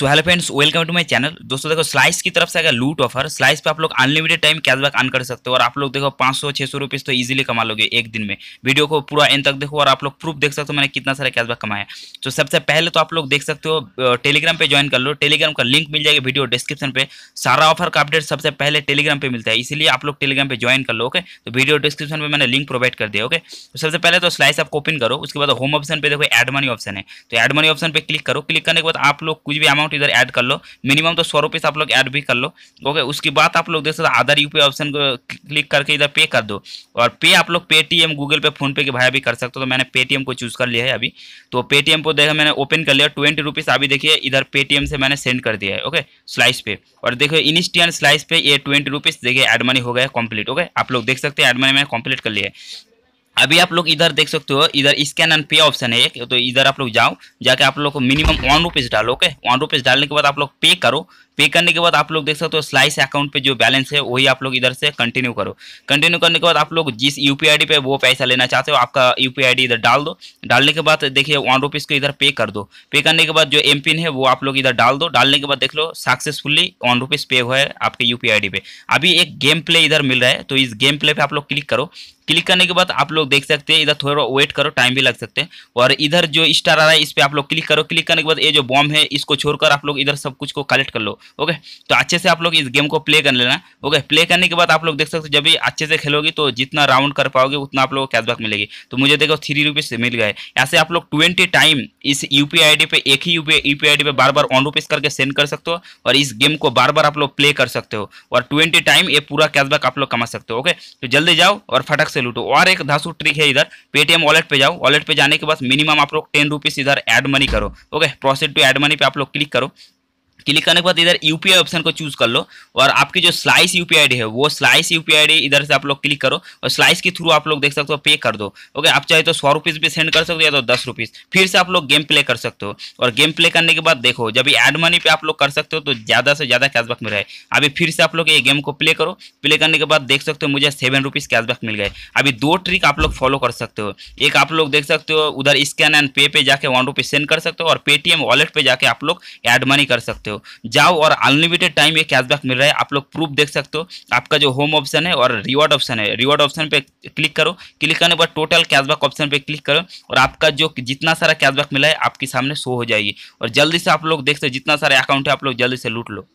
So hello friends welcome to my channel दोस्तों, देखो slice की तरफ़ से अगर लूट ऑफ़र स्लाइस पे आप लोग अनलिमिटेड टाइम कैशबैक अर्न कर सकते हो और आप लोग देखो 500 600 रुपीस तो इजीली कमा लोगे एक दिन में। वीडियो को पूरा एंड तक देखो और आप लोग प्रूफ देख सकते हो मैंने कितना सारा कैशबैक कमाया तो सबसे पहले तो आप लोग देख सकते हो टेलीग्राम पर ज्वाइन कर लो। टेलीग्राम का लिंक मिल जाएगा वीडियो डिस्क्रिप्शन पर सारा ऑफ़र का अपडेट सबसे पहले टेलीग्राम पर मिलता है, इसीलिए आप लोग टेलीग्राम पर ज्वाइन कर लो ओके तो वीडियो डिस्क्रिप्शन में मैंने लिंक प्रोवाइड कर दिया ओके तो सबसे पहले तो स्लाइस आप ओपन करो, उसके बाद होम ऑप्शन पर देखो एड मनी ऑप्शन है। तो एड मनी ऑप्शन पर क्लिक करो। क्लिक करने के बाद आप लोग कुछ भी अमाउंट इधर ऐड कर लो। मिनिमम तो सौ रुपीस आप लोग ऐड भी कर लो। ओके, उसके बाद आप लोग देख सकते आधार यूपीआई ऑप्शन को क्लिक करके इधर पे कर दो। और पे आप लोग पेटीएम गूगल पे फ़ोन पे के भाई भी कर सकते हो। तो मैंने पेटीएम को चूज़ कर लिया है अभी। तो पेटीएम को देखा, मैंने ओपन कर लिया ट्वेंटी रुपीज़ अभी देखिए, इधर पेटीएम से मैंने सेंड कर दिया है। ओके स्लाइस पे। और देखो इंस्टियन स्लाइस पे ये ट्वेंटी रुपीज़ देखिए एड मनी हो गया कंप्लीट ओके, आप लोग देख सकते हैं एड मनी मैंने कंप्लीट कर लिया है। अभी आप लोग इधर देख सकते हो, इधर स्कैन एंड पे ऑप्शन है एक तो इधर आप लोग जाओ, जाके आप लोग को मिनिमम वन रुपीज़ डालो ओके वन रुपीज़ डालने के बाद आप लोग पे करो। पे करने के बाद आप लोग देख सकते हो स्लाइस अकाउंट पे जो बैलेंस है, वही आप लोग इधर से कंटिन्यू करो। कंटिन्यू करने के बाद आप लोग जिस यू पी पे वो पैसा लेना चाहते हो, आपका यू पी इधर डाल दो। डालने के बाद देखिए वन रुपीज़ को इधर पे कर दो। पे करने के बाद जो एम पिन है, वो आप लोग इधर डाल दो। डालने के बाद देख लो सक्सेसफुली वन रुपीज़ पे हुआ है आपके यू पे। अभी एक गेम प्ले इधर मिल रहा है तो इस गेम प्ले पे आप लोग क्लिक करो। क्लिक करने के बाद आप लोग देख सकते हैं, इधर थोड़ा वेट करो टाइम भी लग सकते हैं। और इधर जो स्टार आ रहा है, इस पर आप लोग क्लिक करो। क्लिक करने के बाद ये जो बॉम्ब है, इसको छोड़कर आप लोग इधर सब कुछ को कलेक्ट कर लो ओके तो अच्छे से आप लोग इस गेम को प्ले कर लेना ओके प्ले करने के बाद आप लोग देख सकते हो, जब भी अच्छे से खेलोगे तो जितना राउंड कर पाओगे, उतना आप लोग को कैशबैक मिलेगी। तो मुझे देखो थ्री रुपीज़ मिल गए ऐसे आप लोग ट्वेंटी टाइम इस यू पी पे, एक ही यू पी पे बार बार वन रुपीज़ करके सेंड कर सकते हो, और इस गेम को बार बार आप लोग प्ले कर सकते हो। और ट्वेंटी टाइम ये पूरा कैशबैक आप लोग कमा सकते हो ओके तो जल्दी जाओ और फटक से लूटो। और एक धासु ट्रिक है इधर। पेटीएम वॉलेट पे जाओ। वॉलेट पे जाने के बाद मिनिमम आप लोग टेन रुपीज़ इधर एड मनी करो। Okay process to add money पे आप लोग क्लिक करो। क्लिक करने के बाद इधर यूपीआई ऑप्शन को चूज़ कर लो और आपकी जो स्लाइस यूपीआई है, वो स्लाइस यूपीआई इधर से आप लोग क्लिक करो और स्लाइस के थ्रू आप लोग देख सकते हो पे कर दो। ओके आप चाहे तो सौ रुपीज़ भी सेंड कर सकते हो या तो दस रुपीज़ फिर से आप लोग गेम प्ले कर सकते हो और गेम प्ले करने के बाद देखो, जब एड मनी पे आप लोग कर सकते हो तो ज़्यादा से ज़्यादा कैशबैक मिल रहा है। अभी फिर से आप लोग ये गेम को प्ले करो। प्ले करने के बाद देख सकते हो मुझे सेवन रुपीज़ कैशबैक मिल गए अभी दो ट्रिक आप लोग फॉलो कर सकते हो। एक आप लोग देख सकते हो, उधर स्कैन एंड पे पे जाके वन रुपीज़ सेंड कर सकते हो और पेटीएम वॉलेट पे जाके आप लोग एड मनी कर सकते हो। जाओ और अनलिमिटेड टाइम ये कैशबैक मिल रहा है। आप लोग प्रूफ देख सकते हो। आपका जो होम ऑप्शन है और रिवॉर्ड ऑप्शन है। रिवॉर्ड ऑप्शन पे क्लिक करो। क्लिक करने पर टोटल कैशबैक ऑप्शन पे क्लिक करो और आपका जो जितना सारा कैशबैक मिला है, आपके सामने शो हो जाएगी। और जल्दी से आप लोग देख सकते जितना सारा अकाउंट है, आप लोग जल्दी से लूट लो।